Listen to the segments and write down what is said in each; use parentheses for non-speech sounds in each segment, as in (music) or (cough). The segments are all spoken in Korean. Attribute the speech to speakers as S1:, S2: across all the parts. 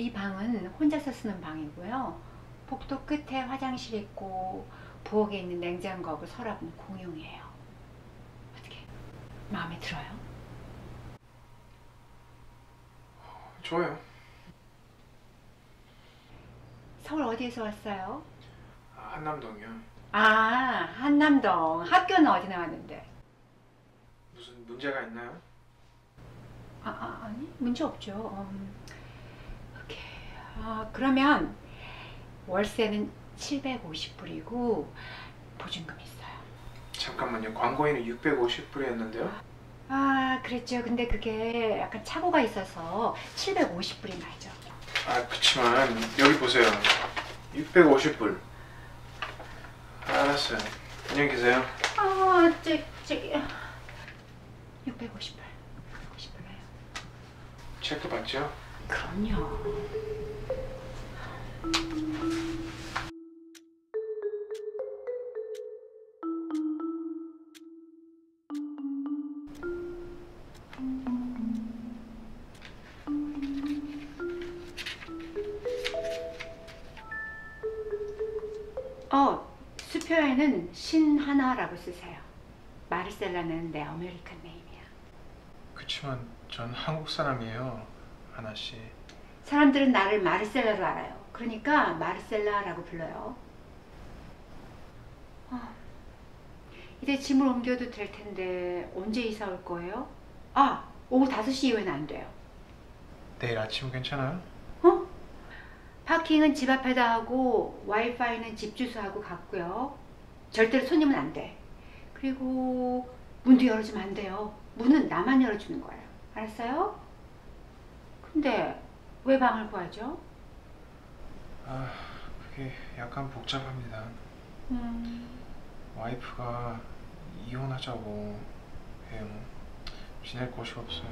S1: 이 방은 혼자서 쓰는 방이고요. 복도 끝에 화장실 있고 부엌에 있는 냉장고하고 서랍은 공용이에요. 어떻게 마음에 들어요?
S2: 좋아요.
S1: 서울 어디에서 왔어요?
S2: 아, 한남동이요.
S1: 아, 한남동. 학교는 어디 나왔는데?
S2: 무슨 문제가 있나요?
S1: 아, 아 아니 문제 없죠. 음. 아, 그러면 월세는 750불이고 보증금 있어요.
S2: 잠깐만요. 광고에는 650불이었는데요.
S1: 아, 그랬죠. 근데 그게 약간 착오가 있어서 750불이 나죠.
S2: 아, 그치만 여기 보세요. 650불. 알았어요. 안녕히 계세요.
S1: 아, 저, 저기 650불. 650불이에요.
S2: 체크 받죠?
S1: 그럼요. 어, 수표에는 신하나라고 쓰세요. 마르셀라는 내 American name이야.
S2: 그치만 전 한국 사람이에요. 하나 씨.
S1: 사람들은 나를 마르셀라로 알아요. 그러니까 마르셀라라고 불러요. 어, 이제 짐을 옮겨도 될 텐데 언제 이사 올 거예요? 아, 오후 5시 이후에는 안 돼요.
S2: 내일 아침 괜찮아요?
S1: 어? 파킹은 집 앞에다 하고 와이파이는 집 주소하고 갔고요. 절대로 손님은 안 돼. 그리고 문도 열어주면 안 돼요. 문은 나만 열어주는 거예요. 알았어요? 근데 왜 방을 구하죠?
S2: 아, 그게 약간 복잡합니다.
S1: 음,
S2: 와이프가 이혼하자고 해요. 지낼 곳이 없어요.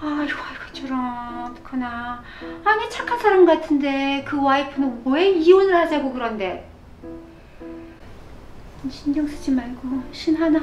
S1: 아이고 아이고 저런 어떡하나 아니 착한 사람 같은데 그 와이프는 왜 이혼을 하자고 그런데 신경 쓰지 말고 신 하나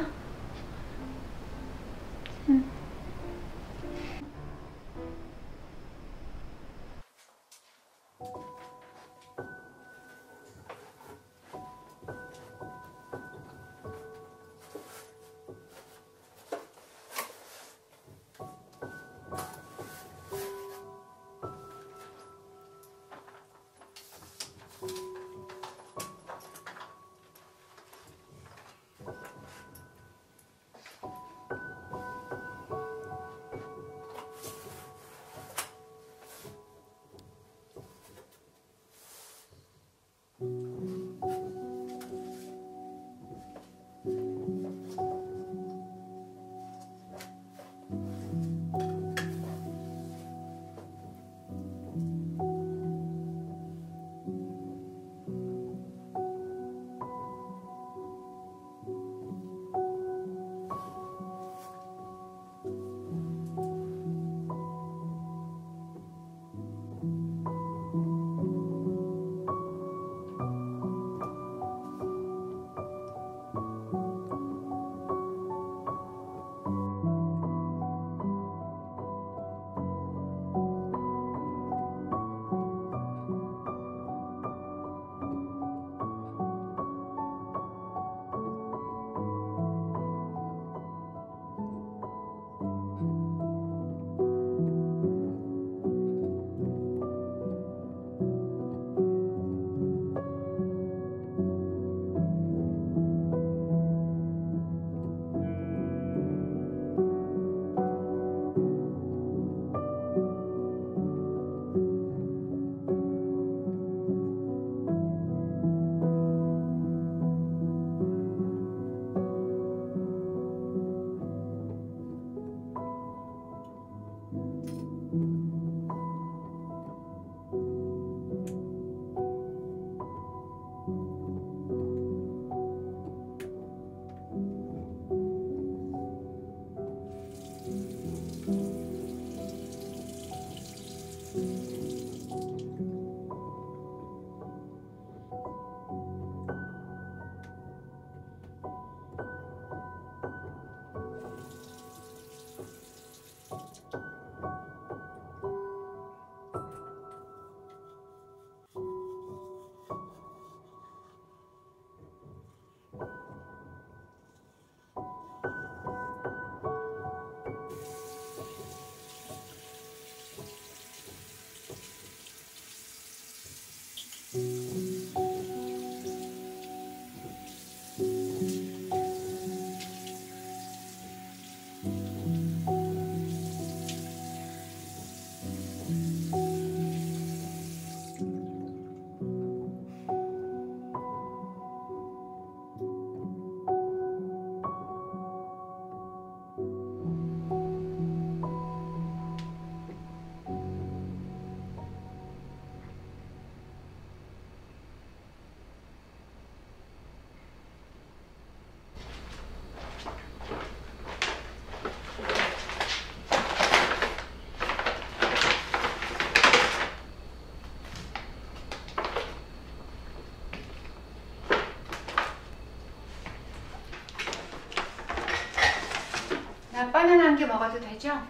S1: 먹어도 되죠?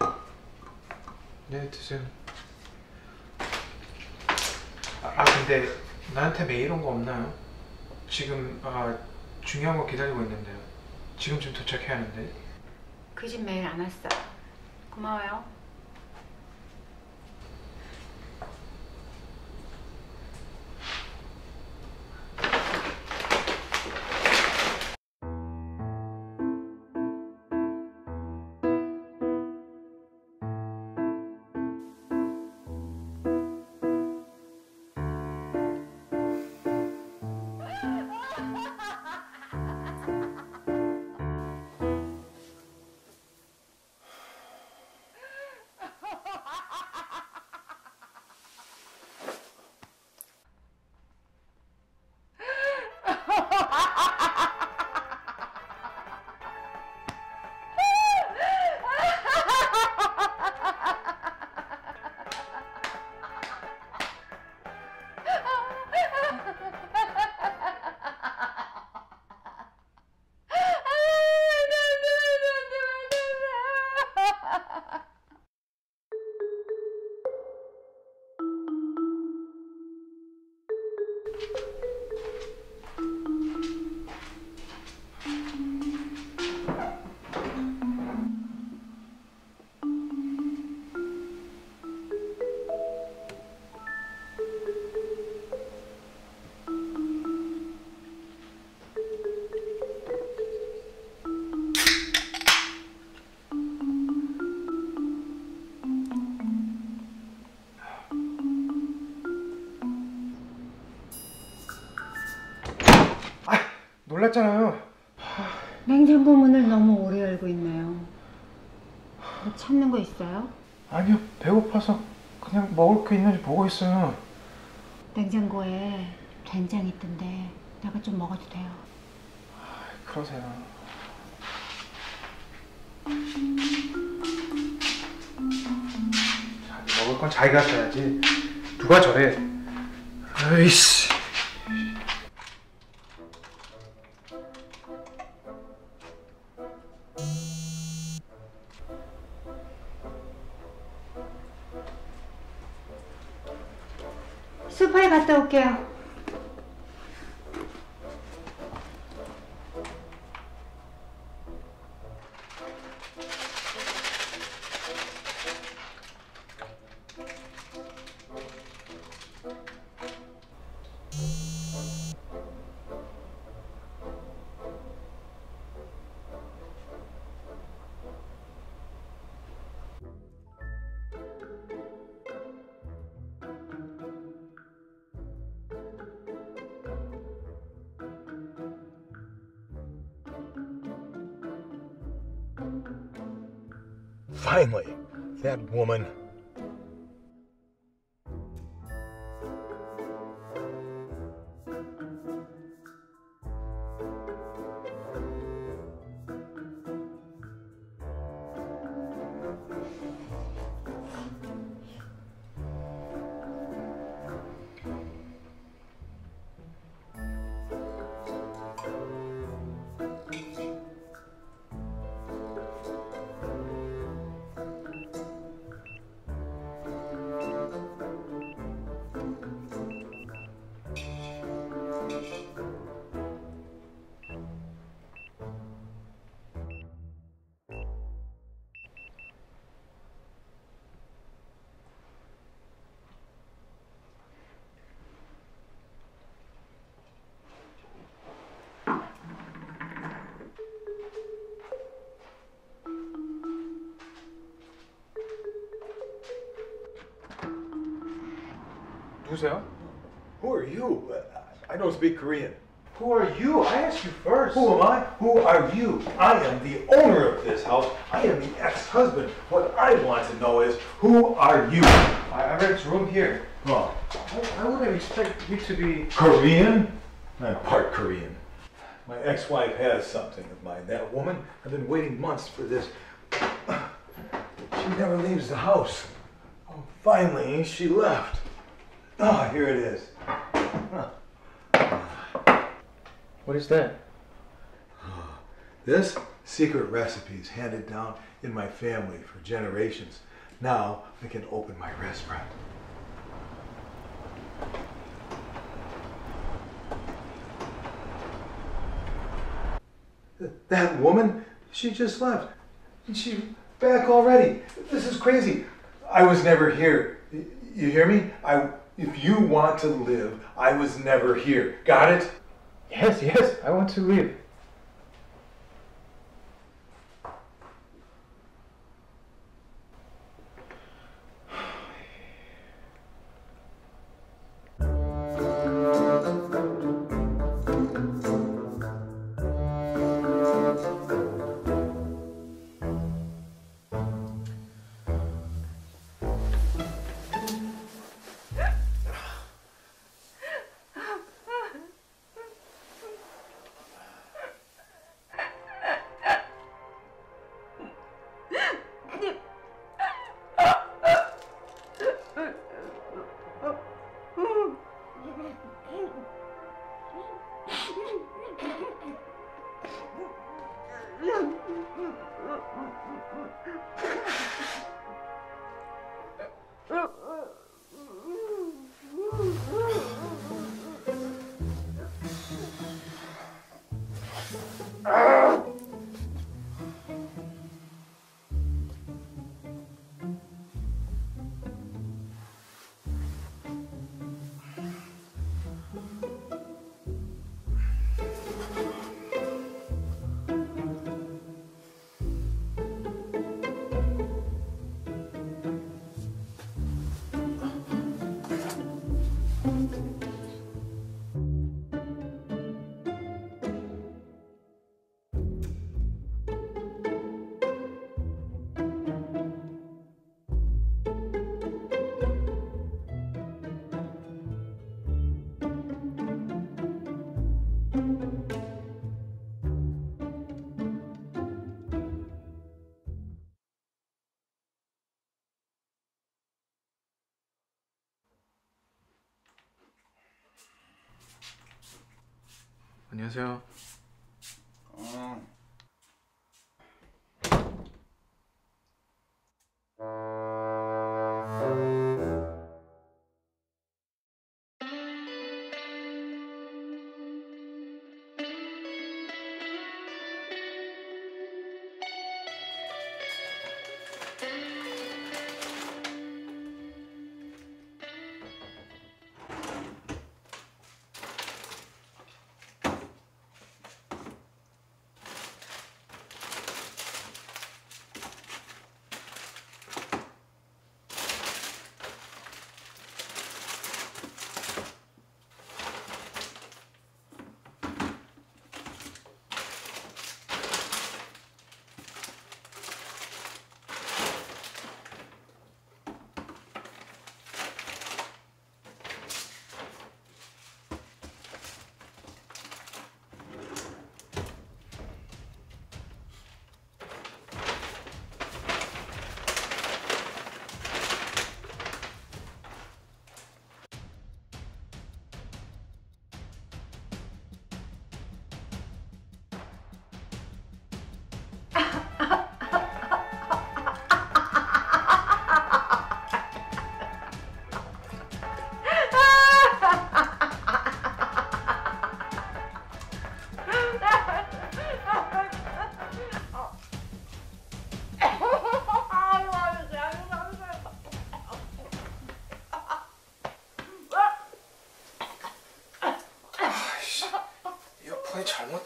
S2: 네 드세요. 아, 아 근데 나한테 메일 온 거 없나요? 지금 아 중요한 거 기다리고 있는데요. 지금쯤 도착해야 하는데.
S1: 그 집 메일 안 왔어. 고마워요.
S2: 아니요 배고파서 그냥 먹을 게 있는지 보고 있어요.
S1: 냉장고에 된장 있던데 내가 좀 먹어도 돼요.
S2: 그러세요. 자기 먹을 건 자기가 써야지. 누가 저래? 아이씨.
S1: 슈퍼에 갔다 올게요.
S3: Finally, that woman.
S2: yourself.
S3: Who are you? I don't speak Korean.
S2: Who are you? I asked you first.
S3: Who am I? Who are you? I am the owner of this house. I am the ex-husband. What I want to know is, who are you?
S2: I, I rent a room here.
S3: Oh.
S2: I wouldn't expect you to be...
S3: Korean? I'm part Korean. My ex-wife has something of mine. That woman, I've been waiting months for this. She never leaves the house. Oh, finally, she left. Ah, here it is.
S2: What is that?
S3: This secret recipes handed down in my family for generations. Now I can open my restaurant. That woman, she just left. And she back already. This is crazy. I was never here. You hear me? I if you want to live, I was never here. Got it?
S2: Yes, yes, I want to live. 안녕하세요.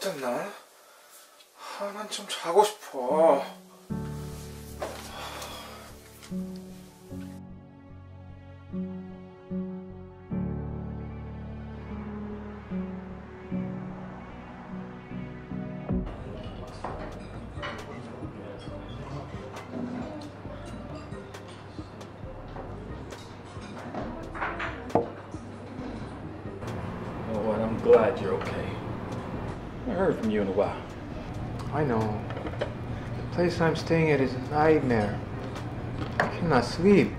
S2: 이어폰이 잘못됐나? 아, 난 좀 자고 싶어.
S4: Oh, glad you're okay. Heard from you in a while.
S2: I know. The place I'm staying at is a nightmare. I cannot sleep.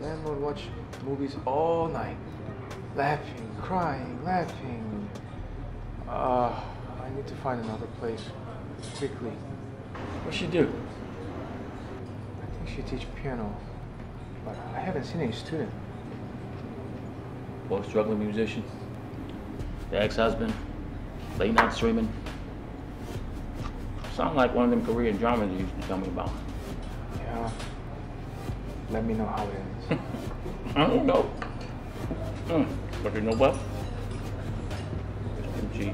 S2: Landlord watch movies all night. Laughing, crying, laughing. Uh, I need to find another place. quickly.
S4: What she do?
S2: I think she teach piano, but I haven't seen any student.
S4: Well, struggling musician. The ex-husband. Late night streaming. Sound like one of them Korean dramas you used to tell me about.
S2: Yeah. Let me know how it ends. (laughs)
S4: I don't know. Mm, but you know what? Kimchi.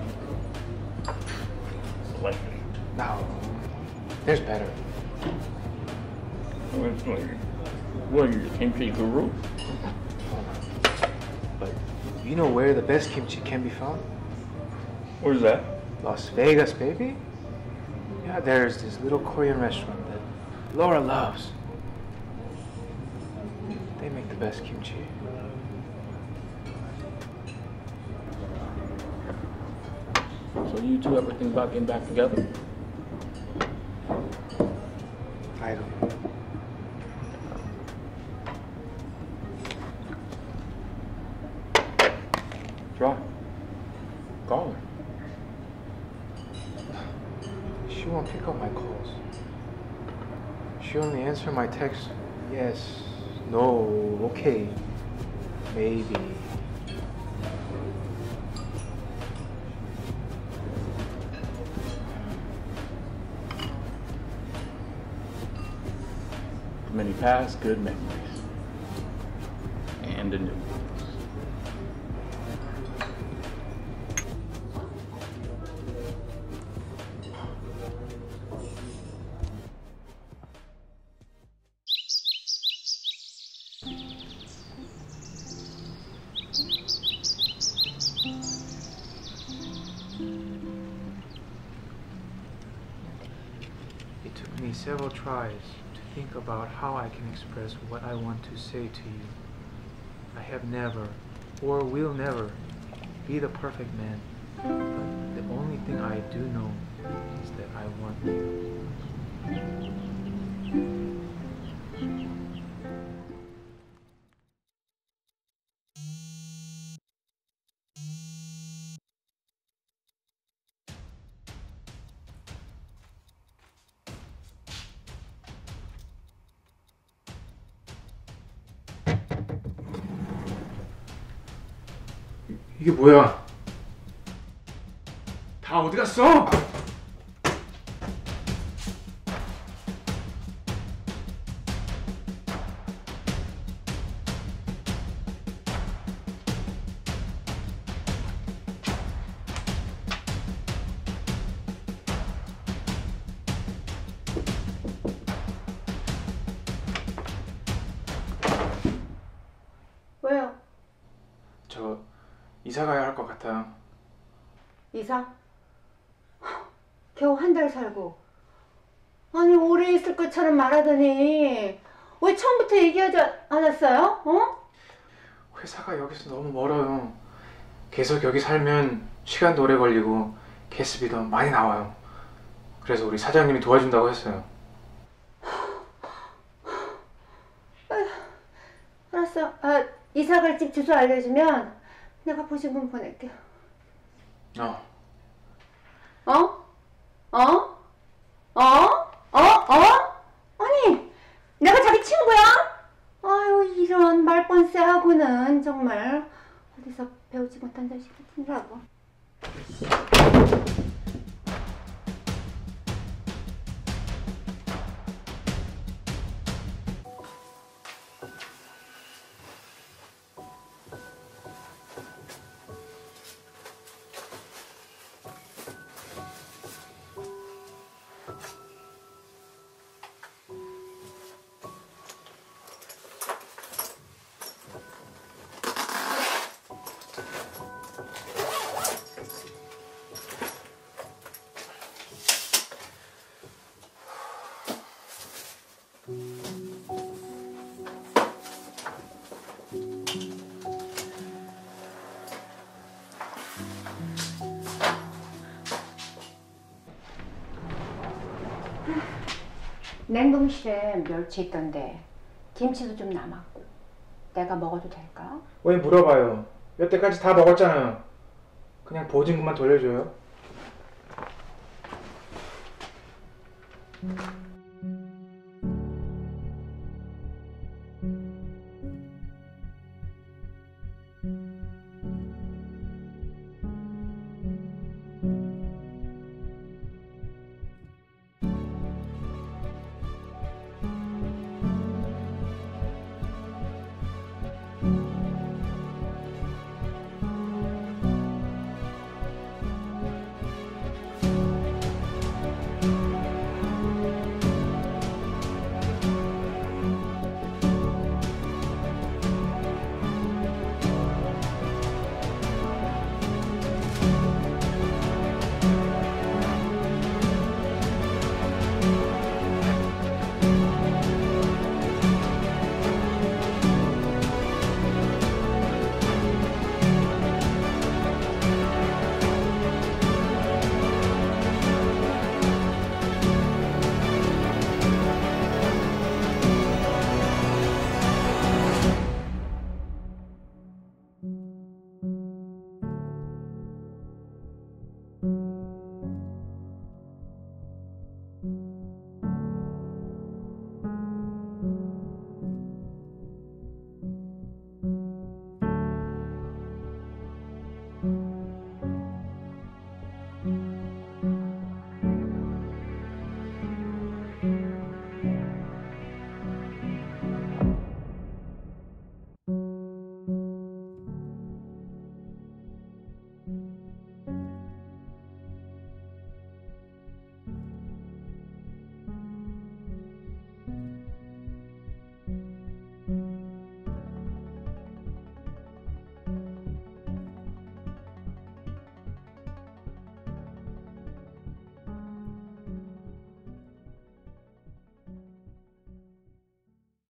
S4: Delicious.
S2: no, there's better.
S4: What are you, the kimchi guru?
S2: But you know where the best kimchi can be found?
S4: Where's that?
S2: Las Vegas, baby. Yeah, there's this little Korean restaurant that Laura loves. They make the best kimchi.
S4: So you two ever think about getting back together?
S2: I don't know.
S4: Try. Call her.
S2: She won't pick up my calls. She only answer my text. Yes, no, okay, maybe.
S4: Many past good memories.
S2: Several tries to think about how I can express what I want to say to you. I have never, or will never, be the perfect man. But the only thing I do know is that I want you. 뭐야? 다 어디 갔어? 이사 가야 할 것 같아요.
S1: 이사? 겨우 한 달 살고. 아니, 오래 있을 것처럼 말하더니, 왜 처음부터 얘기하지 않았어요? 어?
S2: 회사가 여기서 너무 멀어요. 계속 여기 살면 시간도 오래 걸리고 개수비도 많이 나와요. 그래서 우리 사장님이 도와준다고 했어요.
S1: 알았어. 아, 이사 갈 집 주소 알려주면 내가 보증금 보낼게요.
S2: 어.
S1: 어? 어? 어? 어? 어? 아니, 내가 자기 친구야? 아유, 이런 말뻔세하고는 정말 어디서 배우지 못한 자식 같은라고. 냉동실에 멸치 있던데 김치도 좀 남았고 내가 먹어도 될까?
S2: 왜 물어봐요? 여태까지 다 먹었잖아요. 그냥 보증금만 돌려줘요.